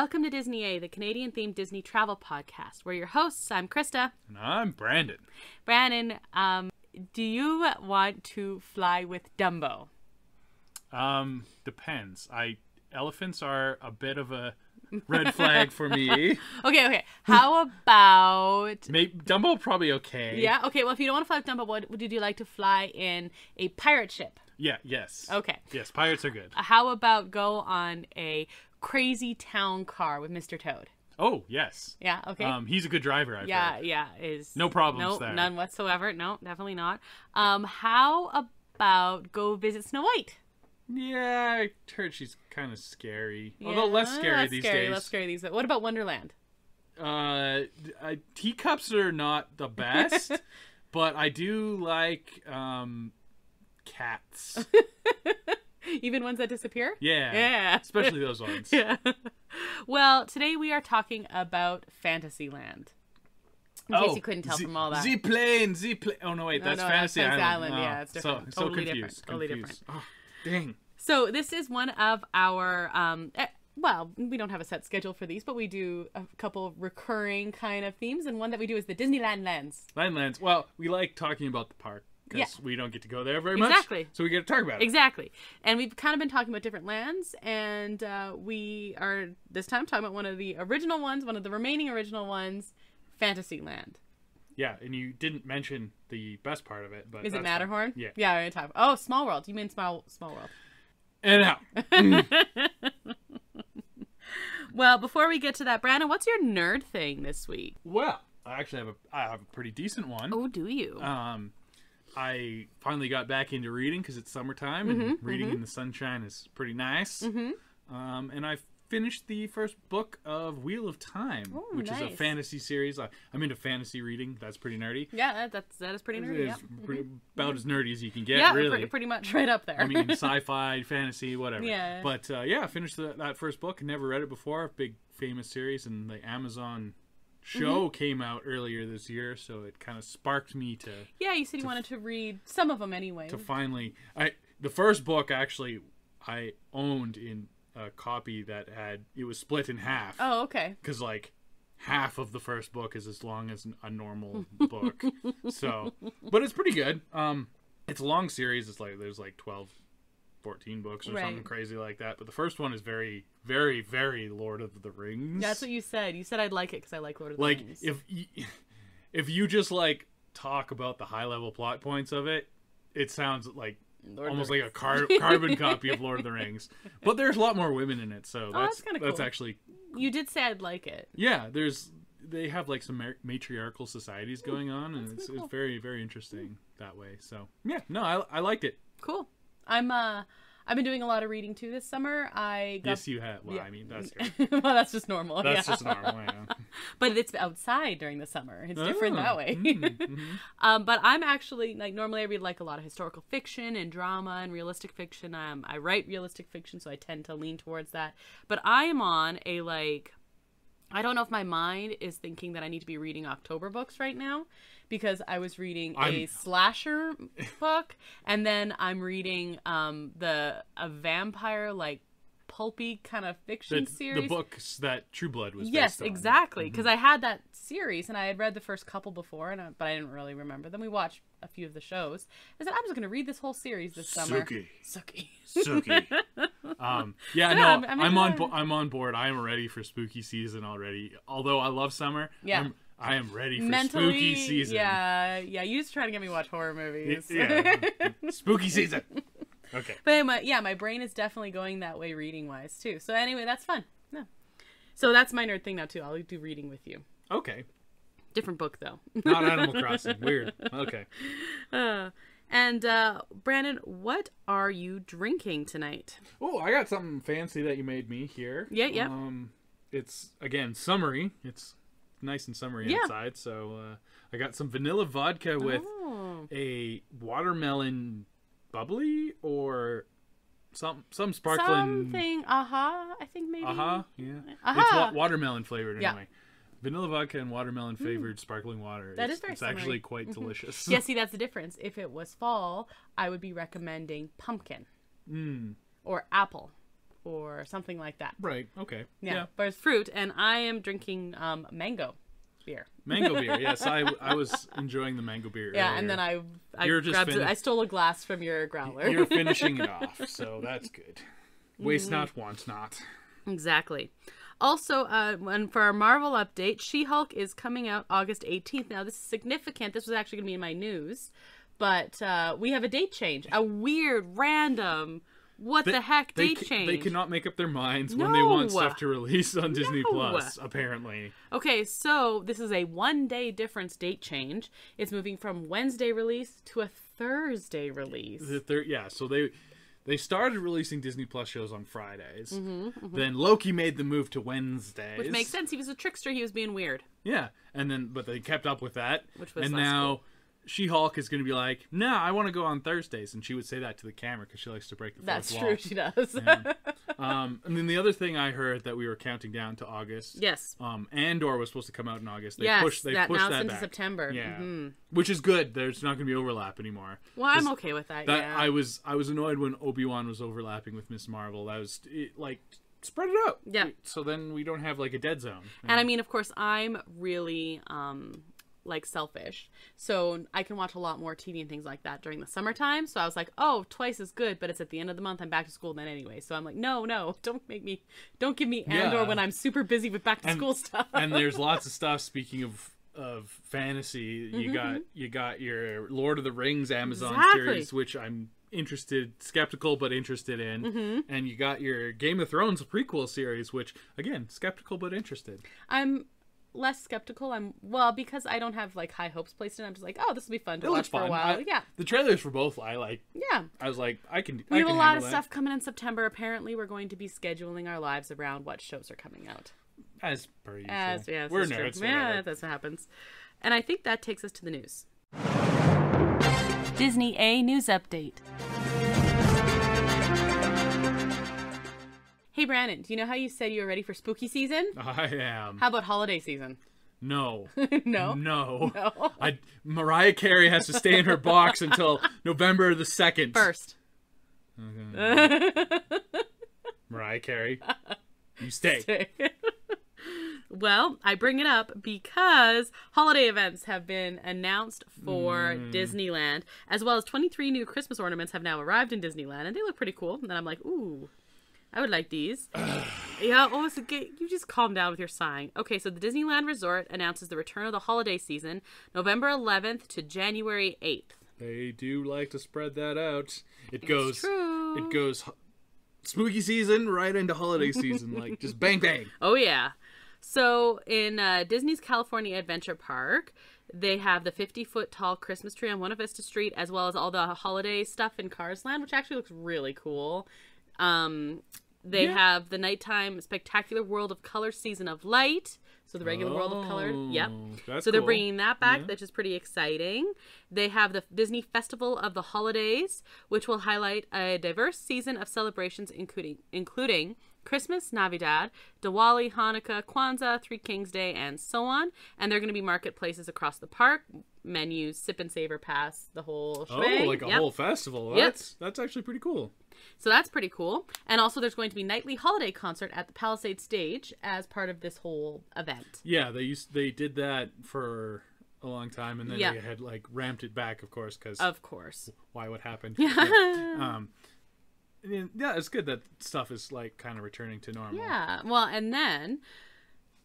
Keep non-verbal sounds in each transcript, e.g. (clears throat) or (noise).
Welcome to Disney A, the Canadian themed Disney travel podcast. We're your hosts. I'm Krysta. And I'm Brandon. Brandon, um, do you want to fly with Dumbo? Um, depends. I elephants are a bit of a red flag for me. (laughs) Okay, okay. How about Maybe Dumbo probably okay. yeah? Okay, well, if you don't want to fly with Dumbo, what would you like to fly in a pirate ship? Yeah. Yes. Okay. Yes. Pirates are good. How about go on a crazy town car with Mr. Toad? Oh yes. Yeah. Okay. Um, he's a good driver. I've yeah. heard. Yeah. Is No problems no, there. None whatsoever. No, definitely not. Um, how about go visit Snow White? Yeah. I heard she's kind of scary. Although less scary less these scary, days. Less scary these days. What about Wonderland? Uh, uh, teacups are not the best, (laughs) but I do like um, cats. (laughs) (laughs) Even ones that disappear? Yeah. Yeah. Especially those (laughs) ones. Yeah. well, today we are talking about Fantasyland. In case you couldn't tell Oh, Z- from all that. Z-plane, Z-plane. Oh no, wait, No, that's no, Fantasy that's Island. Island, Oh, yeah, it's different. So, Totally so different, confused. totally confused. Oh, dang. So this is one of our um eh, well, we don't have a set schedule for these, but we do a couple recurring kind of themes, and one that we do is the Disneyland lens. Landlands. Well, we like talking about the park because Yeah. we don't get to go there very much. Exactly. So we get to talk about it. Exactly. And we've kind of been talking about different lands, and uh, we are this time talking about one of the original ones, one of the remaining original ones, Fantasyland. Yeah, and you didn't mention the best part of it, but Is it that's fine. Matterhorn? Yeah. Yeah, we're gonna talk. Oh, Small World. You mean Small Small World? Anyhow, (laughs) Well, before we get to that, Brandon, what's your nerd thing this week? well, I actually have a I have a pretty decent one. Oh, do you? Um, I finally got back into reading because it's summertime and Mm-hmm, reading in the sunshine is pretty nice. Mhm. Um, and I finished the first book of Wheel of Time, Oh, which is a fantasy series. I, I'm into fantasy reading. That's pretty nerdy. yeah, that, that's that is pretty nerdy. Yeah, It's pretty, about as nerdy as you can get, yeah really. pretty, pretty much right up there. I mean, (laughs) sci-fi, fantasy, whatever. Yeah. But uh, yeah, I finished the, that first book. Never read it before. Big famous series, and the Amazon show Mm-hmm. came out earlier this year, so it kind of sparked me to yeah, you said you wanted to read some of them anyway. to finally. I the first book actually I owned in a copy that had it was split in half oh, okay. because like half of the first book is as long as a normal (laughs) book. So, but it's pretty good. Um, it's a long series. It's like there's like 12, 14 books or Right. something crazy like that. But the first one is very, very, very Lord of the Rings. That's what you said. You said I'd like it because I like Lord of the like Rings. if y- (laughs) if you just like talk about the high level plot points of it, it sounds like Lord almost like a car- carbon (laughs) copy of Lord of the Rings. But there's a lot more women in it, so Oh, that's that's that's cool. actually You did say I'd like it. yeah. There's they have like some matriarchal societies going on, and it's, cool. it's very very interesting that way. So yeah, no, I, I liked it. Cool. I'm uh I've been doing a lot of reading too this summer. I got Yes, you have. Well, yeah. I mean that's (laughs) well, that's just normal. that's yeah. just normal. Yeah. (laughs) but it's outside during the summer. It's different Oh, that way. mm, (laughs) mhm. um, but I'm actually like normally I read like a lot of historical fiction and drama and realistic fiction. Um, I write realistic fiction, so I tend to lean towards that. But I am on a like. I don't know if my mind is thinking that I need to be reading October books right now because I was reading a I'm- slasher book and then I'm reading um the a vampire like pulpy kind of fiction The, series. the books that True Blood was. Yes, based on. exactly. Because I had that series and I had read the first couple before, and I, but I didn't really remember them. We watched a few of the shows. I said I'm just going to read this whole series this summer. Sookie. Sookie. Sookie. (laughs) um, yeah, Yeah, no, I'm- I'm, I'm on. Bo- I'm on board. I am ready for spooky season already. Although I love summer, Yeah. I'm, I am ready for Mentally, spooky season. yeah, yeah. You just trying to get me to watch horror movies. yeah, (laughs) spooky season. Okay. but my, yeah, my brain is definitely going that way reading wise too. So anyway, that's fun. Yeah. So that's my nerd thing now too. I'll do reading with you. Okay. Different book though. Not Animal (laughs) Crossing. Weird. Okay. Uh, and uh, Brandon, what are you drinking tonight? Oh, I got something fancy that you made me here. Yeah, yeah. Um, it's again summery. It's nice and summery Yeah. outside. So uh, I got some vanilla vodka with Oh. a watermelon bubbly or some some sparkling. Something, aha, I think maybe. Uh huh. Yeah. Aha. It's wa- watermelon flavored Yeah. anyway. Vanilla vodka and watermelon flavored sparkling water. That is is very It's actually summery. Mm-hmm. quite delicious. Yeah, (laughs) see, that's the difference. If it was fall, I would be recommending pumpkin Mm. or apple. Or something like that. Right. Okay. Yeah, Yeah. but it's fruit, and I am drinking um, mango beer. Mango beer. (laughs) Yes, I, I was enjoying the mango beer. Yeah, earlier. and then I I You're just grabbed fin- I stole a glass from your growler. You're (laughs) finishing it off, so that's good. Waste Mm-hmm. not, want not. Exactly. Also, uh, and for our Marvel update, She Hulk is coming out August 18th. Now, this is significant. This was actually going to be in my news, but uh, we have a date change. A weird, random, what the heck they, date change? They cannot make up their minds when they want stuff to release on Disney No. Plus. Apparently, Okay, so this is a one day difference date change. It's moving from Wednesday release to a Thursday release. the third. Yeah, so they they started releasing Disney Plus shows on Fridays. Then Loki made the move to Wednesdays, Mm-hmm, Which makes sense. He was a trickster. He was being weird. Yeah, and then but they kept up with that, Which was and now. cool. She Hulk is going to be like, "Nah, I want to go on Thursdays," and she would say that to the camera because she likes to break the fourth That's wall. true. She does. (laughs) Um, and then the other thing I heard that we were counting down to August. yes. Um, Andor was supposed to come out in August. They yes. pushed. They that pushed now that into back. September. Yeah, Mhm. which is good. There's not going to be overlap anymore. Well, I'm okay with that. That yeah. I was I was annoyed when Obi Wan was overlapping with Miss Marvel. That was it, like spread it out. Yeah. So then we don't have like a dead zone. And I mean, of course, I'm really um like selfish. So I can watch a lot more TV and things like that during the summertime. So I was like, oh, twice as good, but it's at the end of the month. I'm back to school then anyway. So I'm like, no, no, (laughs) don't make me, don't give me Andor Yeah. when I'm super busy with back to And- school stuff. (laughs) and there's lots of (laughs) stuff. Speaking of of fantasy, Mm-hmm, you got you got your Lord of the Rings Amazon Exactly. series, which I'm interested, skeptical but interested in, Mm-hmm. and you got your Game of Thrones prequel series, which again skeptical but interested. I'm less skeptical. I'm well because I don't have like high hopes placed in. it. I'm just like, oh, this will be fun to It watch looks for fun. a while. I- yeah, the trailers for both I like. yeah. I was like, I can. We I have a lot of that. stuff coming in September. Apparently, we're going to be scheduling our lives around what shows are coming out. as per usual. As yeah, We're that's true. nerds. Yeah, whatever. that's what happens. And I think that takes us to the news. Disney A news update. Hey Brandon, do you know how you said you were ready for spooky season? I am. How about holiday season? No. (laughs) no. No. No. I Mariah Carey has to stay in her box until November the second. First. (laughs) Mariah Carey, you (laughs) stay. well, I bring it up because holiday events have been announced for Mm. Disneyland, as well as 23 new Christmas ornaments have now arrived in Disneyland, and they look pretty cool. And then I'm like, ooh, I would like these. yeah, almost okay. you just calm down with your sighing. Okay, so the Disneyland Resort announces the return of the holiday season, November 11th to January 8th. They do like to spread that out. It goes. It goes. Spooky season right into holiday season, like just bang bang. (laughs) Oh yeah. So in uh, Disney's California Adventure Park, they have the 50 foot tall Christmas tree on Buena Vista Street, as well as all the holiday stuff in Cars Land, which actually looks really cool. Um, they Yeah. have the nighttime spectacular world of color season of light. So the regular world of color. Yep. Oh, That's So they're cool. bringing that back, Yeah. which is pretty exciting. They have the Disney Festival of the Holidays, which will highlight a diverse season of celebrations, including including Christmas, Navidad, Diwali, Hanukkah, Kwanzaa, Three Kings Day, and so on. And there are going to be marketplaces across the park, menus, sip and savor pass, the whole Oh, like a Yep. whole festival. Yep. That's that's actually pretty cool. So that's pretty cool. And also, there's going to be nightly holiday concert at the Palisade stage as part of this whole event. Yeah, they used they did that for a long time, and then Yeah. they had like ramped it back, of course, because Of course. why would happen? (laughs) Yeah. Um, yeah, it's good that stuff is like kind of returning to normal. Yeah. Well, and then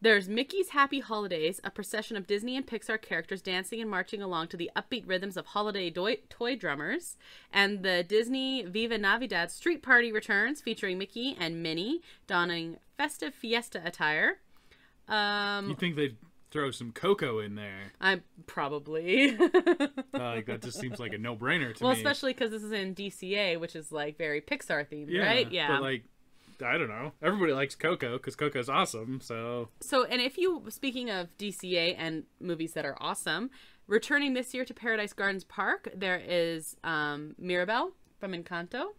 there's Mickey's Happy Holidays, a procession of Disney and Pixar characters dancing and marching along to the upbeat rhythms of holiday doi- toy drummers. And the Disney Viva Navidad Street Party returns, featuring Mickey and Minnie donning festive fiesta attire. Um, You think they'd throw some Coco in there? I probably. Uh, like that just seems like a no-brainer to well, me. especially because this is in DCA, which is like very Pixar themed, yeah, right? Yeah. But like, I don't know. Everybody likes Coco because Coco's awesome. So So, and if you, speaking of DCA and movies that are awesome, returning this year to Paradise Gardens Park, there is um, Mirabel from Encanto.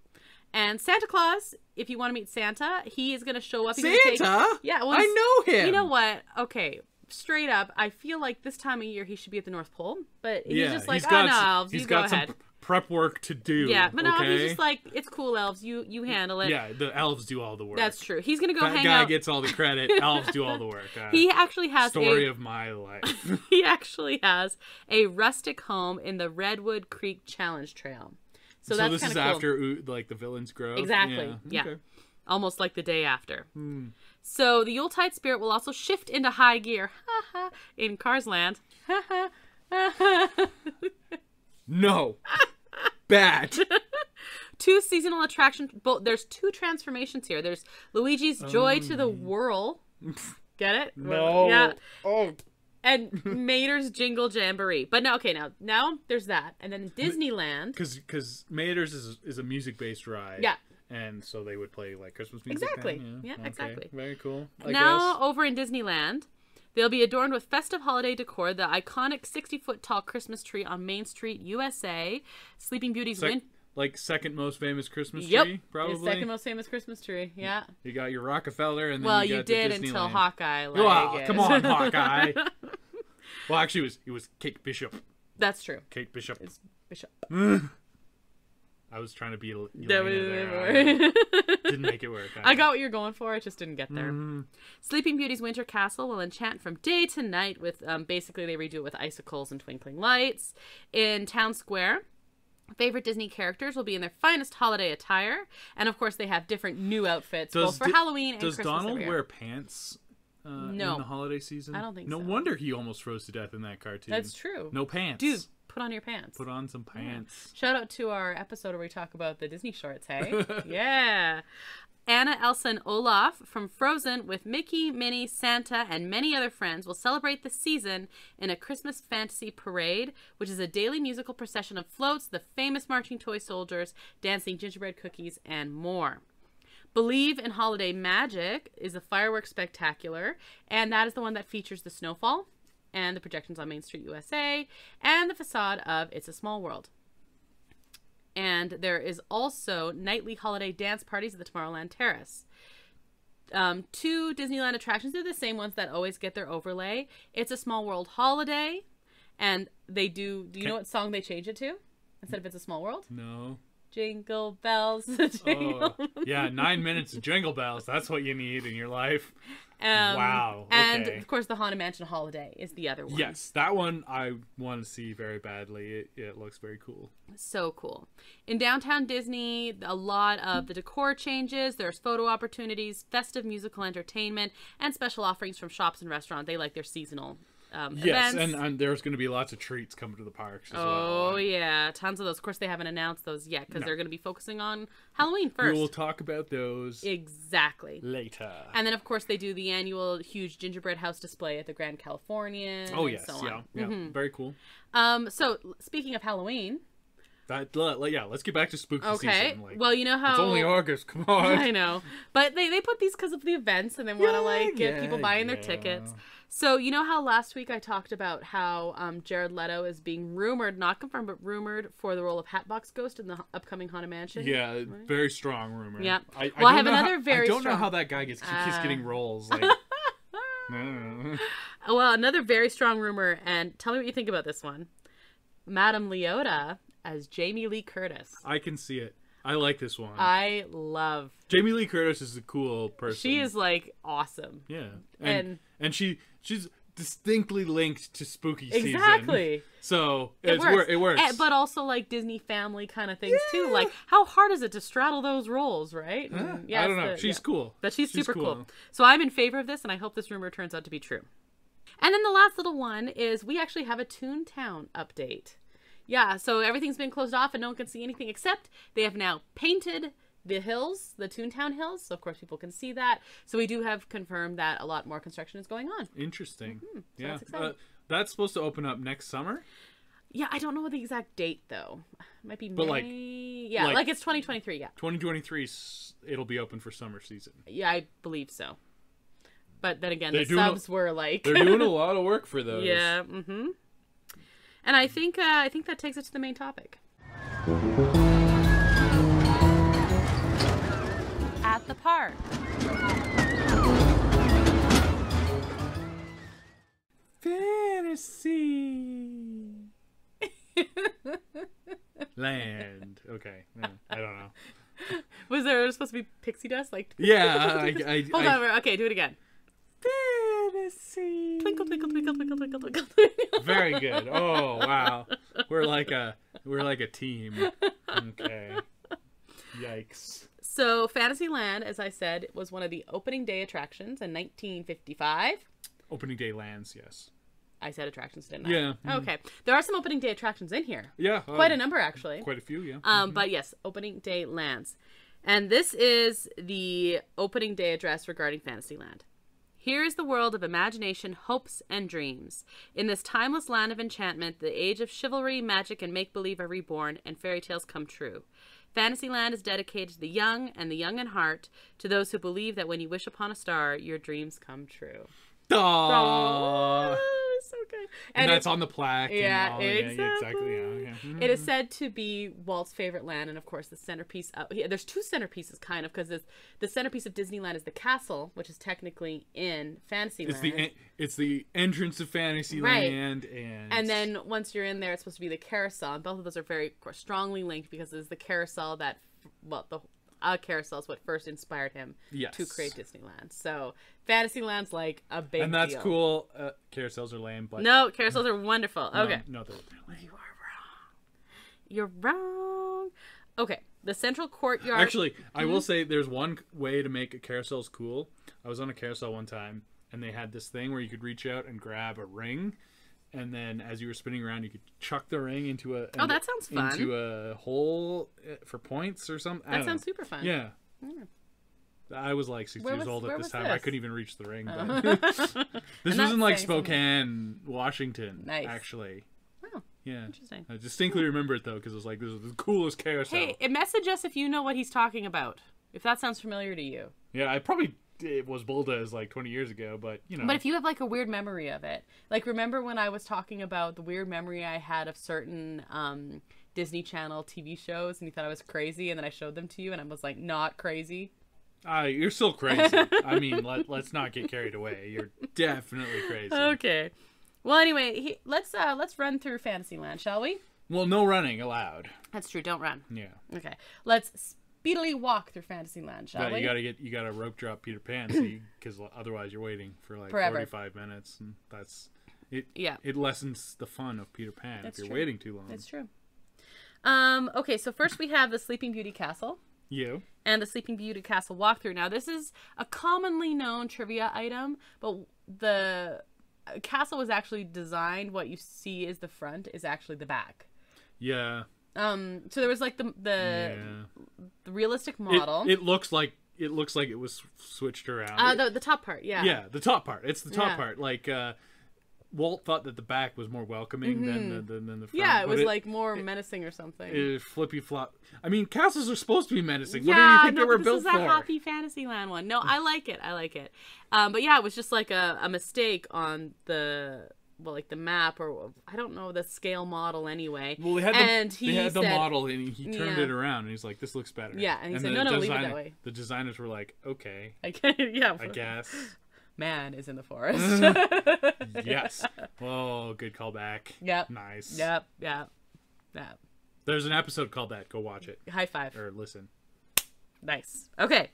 And Santa Claus, if you want to meet Santa, he is going to show up. He's gonna take- Santa, yeah, well, I know him. You know what? Okay, straight up, I feel like this time of year he should be at the North Pole, but he's yeah, just like, he's oh got no, some, elves, he's you got go some ahead. p- prep work to do. Yeah, but no, okay? he's just like it's cool, elves. You you handle it. yeah, the elves do all the work. that's true. He's gonna go That hang guy out. gets all the credit. (laughs) elves do all the work. Uh, he actually has story a of my life. (laughs) he actually has a rustic home in the Redwood Creek Challenge Trail. So, So, that's this kind is cool. after like the villain's grow. Exactly, yeah. Okay. almost like the day after. Hmm. So the Yuletide spirit will also shift into high gear in Cars Land. No. Bad. (laughs) two seasonal attractions. Both there's two transformations here. There's Luigi's Joy to the um. Whirl. Get it? (laughs) No. Yeah. Oh. And Mater's Jingle Jamboree. But no, okay, now now there's that, and then Disneyland. Because because Mater's is is a music based ride. Yeah. And so they would play like Christmas music. Exactly. then? Yeah, Okay. exactly. Very cool. I now guess. over in Disneyland, they'll be adorned with festive holiday decor. The iconic 60 foot tall Christmas tree on Main Street, USA. Sleeping Beauty's Sec- win. like second most famous Christmas Yep, tree, the probably. second most famous Christmas tree. Yeah. You got your Rockefeller, and then Well, you, you did until Hawkeye. Like, Wow, come on, (laughs) Hawkeye. well, actually, it was it was Kate Bishop. That's true. Kate Bishop. It's Bishop. Mm. I was trying to be Yelena there. (laughs) didn't make it work. I got what you're going for. It just didn't get there. Mm-hmm. Sleeping Beauty's winter castle will enchant from day to night with um, basically they redo it with icicles and twinkling lights. In Town Square, favorite Disney characters will be in their finest holiday attire, and of course they have different new outfits both for Di- Halloween and Does Christmas. Donald wear pants? Uh, No. in the holiday season. I don't think No so. wonder he almost froze to death in that cartoon. That's true. No pants. Dude, put on your pants. put on some pants. Shout out to our episode where we talk about the Disney shorts, hey? (laughs) yeah. Anna, Elsa, and Olaf from Frozen with Mickey, Minnie, Santa, and many other friends will celebrate the season in a Christmas fantasy parade, which is a daily musical procession of floats, the famous marching toy soldiers, dancing gingerbread cookies, and more. Believe in Holiday Magic is a fireworks spectacular, and that is the one that features the snowfall and the projections on Main Street USA and the facade of It's a Small World. And there is also nightly holiday dance parties at the Tomorrowland Terrace. Um, two Disneyland attractions, they're the same ones that always get their overlay. It's a Small World holiday, and they do. Do you know what song they change it to instead of It's a Small World? No. Jingle bells, jingle. Oh, yeah, nine minutes of jingle bells. That's what you need in your life. Um, Wow, And okay. of course, the Haunted Mansion holiday is the other one. Yes, that one I want to see very badly. It, it looks very cool. So cool. In downtown Disney, a lot of the decor changes. There's photo opportunities, festive musical entertainment, and special offerings from shops and restaurants. They like their seasonal um, Yes, events. and, and there's going to be lots of treats coming to the parks as oh well. yeah, tons of those. Of course, they haven't announced those yet because No. they're going to be focusing on Halloween first. We will talk about those Exactly. later. And then, of course, they do the annual huge gingerbread house display at the Grand Californian. oh and yes, so yeah, yeah, Mhm. very cool. Um. So, speaking of Halloween, That yeah, let's get back to spooky okay. season. Like, well, you know how it's only August. Come on, (laughs) I know, but they they put these because of the events and they want to Yeah, like get yeah, people buying their tickets. So you know how last week I talked about how um, Jared Leto is being rumored, not confirmed, but rumored for the role of Hatbox Ghost in the upcoming Haunted Mansion. Yeah, very strong rumor. Yeah. I, Well, I have another how, very I don't strong- know how that guy gets keeps Uh. getting roles. Like, (laughs) Uh, Well, another very strong rumor, and tell me what you think about this one. Madame Leota as Jamie Lee Curtis. I can see it. I like this one. I love. Jamie Lee Curtis is a cool person. She is like awesome. Yeah, and And- and, she she's distinctly linked to spooky season. Exactly. So It it's works. wor- it works. Eh, but also like Disney family kind of things too. Like how hard is it to straddle those roles, right? Huh? And, I don't know. the- she's yeah. cool. But she's, super cool. So I'm in favor of this, and I hope this rumor turns out to be true. And then the last little one is we actually have a Toontown update. Yeah, so everything's been closed off and no one can see anything except they have now painted the hills, the Toontown hills. So of course people can see that. So we do have confirmed that a lot more construction is going on. Interesting. yeah, Mm-hmm. that's. Uh, that's supposed to open up next summer. Yeah, I don't know the exact date though. Might be But, May. like- yeah, like- like it's 2023. Yeah, 2023. it'll be open for summer season. yeah, I believe so. But then again, They the do a- subs were like They're doing a (laughs) lot of work for those. Yeah. Mm-hmm. And I think uh, I think that takes us to the main topic. At the park. Fantasy. (laughs) Land. Okay. Yeah, I don't know. (laughs) Was there supposed to be pixie dust? Like Yeah, I, I, (laughs) hold I, on. Okay, do it again. Fantasy. Twinkle, twinkle, twinkle, twinkle, twinkle, twinkle. twinkle. (laughs) Very good. Oh wow, we're like a we're like a team. Okay. Yikes. So Fantasyland, as I said, was one of the opening day attractions in 1955. Opening day lands. Yes. I said attractions, didn't I? Yeah. mhm. Okay. There are some opening day attractions in here. Yeah. Quite a um, number, actually. Quite a few. Yeah. Um, but yes, opening day lands. And this is the opening day address regarding Fantasyland. Here is the world of imagination, hopes, and dreams. In this timeless land of enchantment, the age of chivalry, magic, and make believe are reborn, and fairy tales come true. Fantasyland is dedicated to the young and the young in heart, to those who believe that when you wish upon a star, your dreams come true. Aw. Oh, And, it- that's on the plaque. Yeah, exactly. exactly. Yeah, yeah. Mhm. It is said to be Walt's favorite land, and of course, the centerpiece. Of, yeah, there's two centerpieces, kind of, because the centerpiece of Disneyland is the castle, which is technically in Fantasyland. It's the it's the entrance of Fantasyland, and and then once you're in there, it's supposed to be the carousel, and both of those are very of course, strongly linked because it's the carousel that, well, the a carousel is what first inspired him yes. to create Disneyland. So Fantasyland's like a big, and that's deal. cool. Uh, carousels are lame, but No, carousels are wonderful. Okay. no, they're, they're lame. You are wrong. You're wrong. Okay. The central courtyard. Actually, I will say there's one way to make a carousels cool. I was on a carousel one time, and they had this thing where you could reach out and grab a ring, and then as you were spinning around, you could chuck the ring into a Oh, that sounds fun. into a hole uh, for points or something. That sounds know. super fun. Yeah. I was like six Where years was- old at this time. I couldn't even reach the ring. But Oh. (laughs) (laughs) this was in like something. Spokane, Washington. Nice. Actually. Oh, Yeah. interesting. I distinctly remember it though because it was like this was the coolest carousel. Hey, it message us if you know what he's talking about. If that sounds familiar to you. Yeah, I probably it was as like 20 years ago, but you know. But if you have like a weird memory of it, like remember when I was talking about the weird memory I had of certain um, Disney Channel TV shows, and you thought I was crazy, and then I showed them to you, and I was like, not crazy. Ah, you're still crazy. I mean, let, let's not get carried away. You're definitely crazy. Okay. Well, anyway, he, let's uh, let's run through Fantasyland, shall we? Well, no running allowed. That's true. Don't run. Yeah. Okay. Let's speedily walk through Fantasyland, shall But we? you gotta get you gotta rope drop Peter Pan because (coughs) otherwise you're waiting for like Forever. 45 minutes, and that's it. Yeah. It lessens the fun of Peter Pan That's if you're true. waiting too long. That's true. Um, okay, so first we have the Sleeping Beauty Castle You. and the Sleeping Beauty Castle walkthrough. Now, this is a commonly known trivia item, but the uh, castle was actually designed. What you see is the front is actually the back. Yeah. Um, so there was like the the, yeah. the realistic model. it looks like it looks like it was switched around. uh, the the top part, yeah. yeah, the top part. It's the top Yeah. part. Like uh, Walt thought that the back was more welcoming than the than, than the front. Mm-hmm. Yeah, it but was like more menacing or something. it, flippy flop. I mean, castles are supposed to be menacing. What yeah, do you think no, they were but built this is for? a happy Fantasyland one. No, I like it. I like it. Um, but yeah, it was just like a, a mistake on the well, like the map or I don't know the scale model anyway. Well, they had the, and he had the model, and he turned Yeah. it around, and he's like, "This looks better." Yeah, and he said, the "No, no, leave it that way." The designers were like, "Okay, Like, (laughs) yeah, I guess." (laughs) man is in the forest. (laughs) yes. Oh, good callback. Yep. Nice. Yep. Yep. Yep. There's an episode called that. Go watch it High five. or listen. Nice. Okay.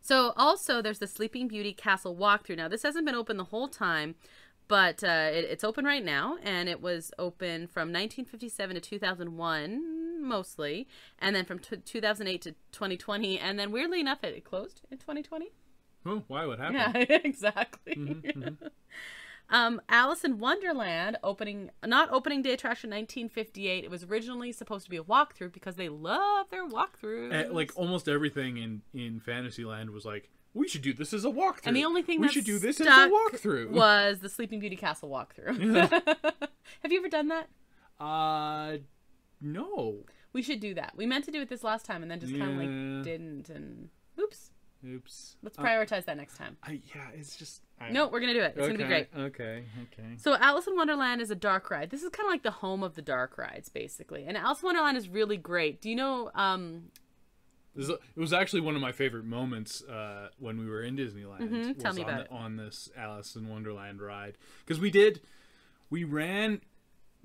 So also there's the Sleeping Beauty Castle walkthrough. Now this hasn't been open the whole time, but uh, it, it's open right now, and it was open from 1957 to 2001 mostly, and then from t- 2008 to 2020, and then weirdly enough, it, it closed in 2020. Oh, why? What happened? Yeah, (laughs) exactly. Um, Alice in Wonderland opening not opening day attraction 1958. It was originally supposed to be a walkthrough because they love their walkthroughs. Eh, like almost everything in in Fantasyland was like, we should do this as a walkthrough. And the only thing we that should do this as a walkthrough. (laughs) was the Sleeping Beauty Castle walkthrough. (laughs) (laughs) Have you ever done that? Uh, no. We should do that. We meant to do it this last time and then just kind of like didn't. And oops. Oops. Let's Uh, prioritize that next time. I, yeah, it's just. I, No, we're gonna do it. It's okay, gonna be great. Okay. Okay. So Alice in Wonderland is a dark ride. This is kind of like the home of the dark rides, basically. And Alice in Wonderland is really great. Do you know? Um, it was actually one of my favorite moments uh, when we were in Disneyland. Mhm, tell me on about the- on this Alice in Wonderland ride because we did we ran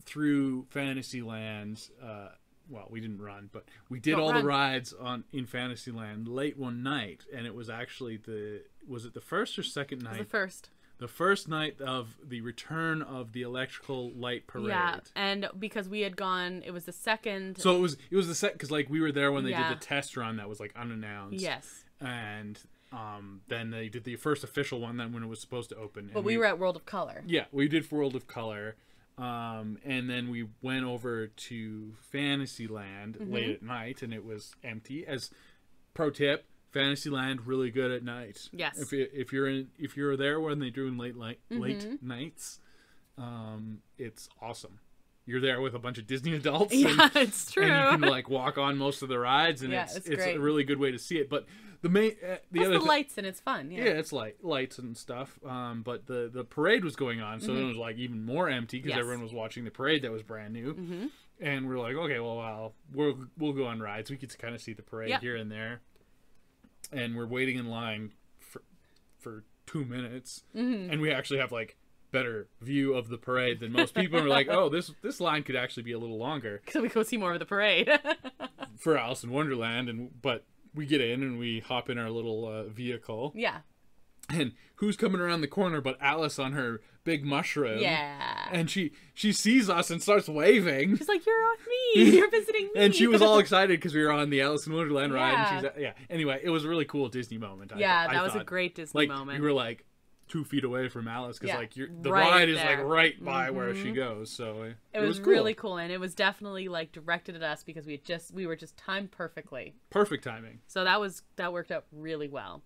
through Fantasyland uh, well, we didn't run, but we did Don't all run. the rides on in Fantasyland late one night, and it was actually the was it the first or second It was night? the first. The first night of the return of the electrical light parade. Yeah, and because we had gone, it was the second. So it was it was the set because like we were there when they Yeah. did the test run that was like unannounced. yes, And um, then they did the first official one then when it was supposed to open. but and we were at World of Color. Yeah, we did World of Color. Um, and then we went over to Fantasyland Mm-hmm. late at night, and it was empty. As pro tip, Fantasyland really good at night. Yes. If you, if you're in if you're there when they're doing late light, Mm-hmm. late nights, um, it's awesome. You're there with a bunch of Disney (laughs) adults. Yeah, and, (laughs) it's true. And you can like walk on most of the rides, and Yeah, it's it's it's, a really good way to see it. But the main uh, the Plus other the lights and it's fun. Yeah. yeah, it's light lights and stuff. Um, but the the parade was going on, so it was like even more empty because Mm-hmm. Yes. Mm-hmm. everyone was watching the parade that was brand new. And we're like, okay, well, well, we'll we'll go on rides. We could kind of see the parade Yeah. here and there, and we're waiting in line for for two minutes, Mm-hmm. and we actually have like better view of the parade than most people. And we're like, oh, this this line could actually be a little longer (laughs) So we go see more of the parade. (laughs) for Alice in Wonderland, and but we get in and we hop in our little uh, vehicle. yeah. And who's coming around the corner but Alice on her big mushroom. Yeah. And she she sees us and starts waving. She's like, "You're on me. (laughs) You're visiting me." And she was all (laughs) excited because we were on the Alice in Wonderland ride. Yeah. And she's yeah. Anyway, it was a really cool Disney moment. I, Yeah, I that was a great Disney like moment. we were like two feet away from Alice because Yeah, like you're, the right ride is like there. Mm-hmm. right by where she goes. So it, it was, really cool, and it was definitely like directed at us because we had just we were just timed perfectly. perfect timing. So that was that worked out really well.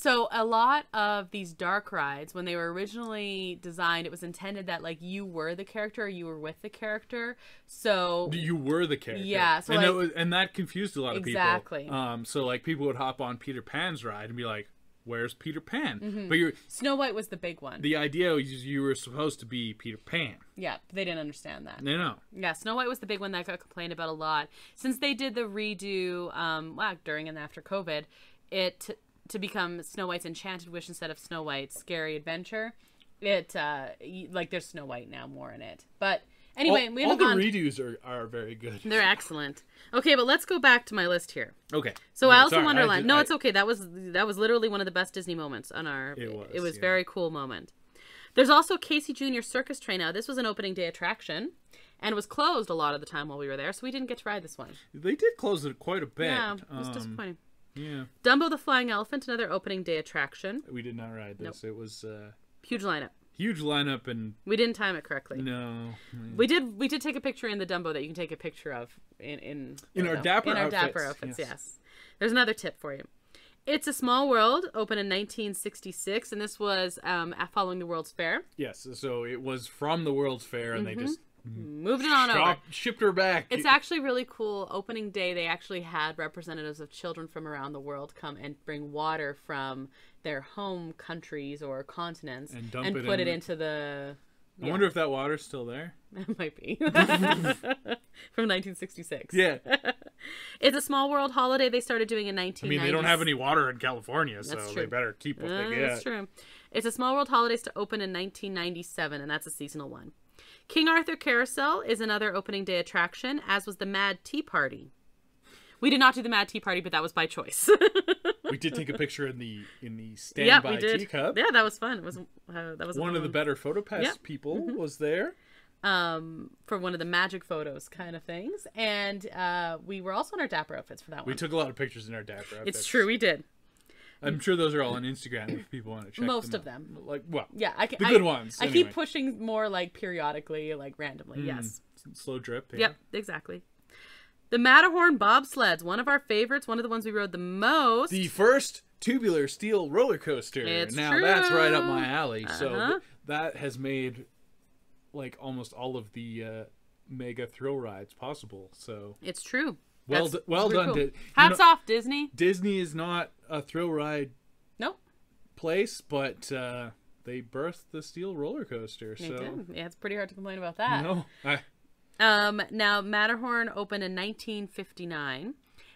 So a lot of these dark rides, when they were originally designed, it was intended that like you were the character, or you were with the character. So You were the character. Yeah, so, and that like- was, and that confused a lot of Exactly. people. Um, so like people would hop on Peter Pan's ride and be like, "Where's Peter Pan?" Mm-hmm. But you're Snow White was the big one. the idea was you were supposed to be Peter Pan. yeah, they didn't understand that. No, no. Yeah, Snow White was the big one that got complained about a lot. Since they did the redo um, well, during and after COVID, it to become Snow White's Enchanted Wish instead of Snow White's Scary Adventure. It uh, like there's Snow White now more in it. But anyway, all, we all haven't the gone. redos are, are very good. They're excellent. Okay, but let's go back to my list here. Okay. So Yeah, Alice in Wonderland. did- no, I- it's okay. That was that was literally one of the best Disney moments on our. It was, It was yeah. very cool moment. There's also Casey Junior Circus Train now. This was an opening day attraction, and was closed a lot of the time while we were there, so we didn't get to ride this one. They did close it quite a bit. Yeah, it was Um, disappointing. Yeah, Dumbo the Flying Elephant, another opening day attraction. we did not ride this. It was uh, Huge lineup. huge lineup and We didn't time it correctly. no. We did. We did take a picture in the Dumbo that you can take a picture of in in In our no, dapper in our dapper outfits, outfits. yes. Yes. There's another tip for you. It's a Small World, opened in 1966, and this was um, following the World's Fair. Yes, so it was from the World's Fair, and they just Moved it on over. shipped her back. It's actually really cool. Opening day, they actually had representatives of children from around the world come and bring water from their home countries or continents And dump it put in it into the. I wonder if that water's still there. (laughs) It might be (laughs) from 1966. Yeah, (laughs) It's a small world holiday they started doing in I mean they don't have any water in California, so they better keep what Uh, they That's true. It's a small world holidays to open in 1997, and that's a seasonal one. King Arthur Carousel is another opening day attraction, as was the Mad Tea Party. We did not do the Mad Tea Party, but that was by choice. We did take a picture in the in the (laughs) yeah, standby we did. teacup. Yeah, that was fun. It was uh, that was One of the better PhotoPass Yep. people Mm-hmm. was there. um for one of the magic photos kind of things, and uh, we were also in our dapper outfits for that one. We took a lot of pictures in our dapper outfits. it's true, we did. I'm sure those are all on Instagram if people want to check Most them of them. out. Like, well, Yeah, I can. The I- good ones, I anyway. keep pushing more like periodically, like randomly. Yes. slow drip. Yeah. Yep, exactly. The Matterhorn bobsleds, one of our favorites, one of the ones we rode the most. The first tubular steel roller coaster. It's now that's right up my alley. So Uh-huh. th- that has made like almost all of the uh, mega thrill rides possible. So it's true. Well, d- well done, cool. Di- Hats know, off, Disney. Disney is not a thrill ride Nope, place, but uh, they birthed the steel roller coaster. they so did. Yeah, it's pretty hard to complain about that. no, I, Um, now Matterhorn opened in 1959,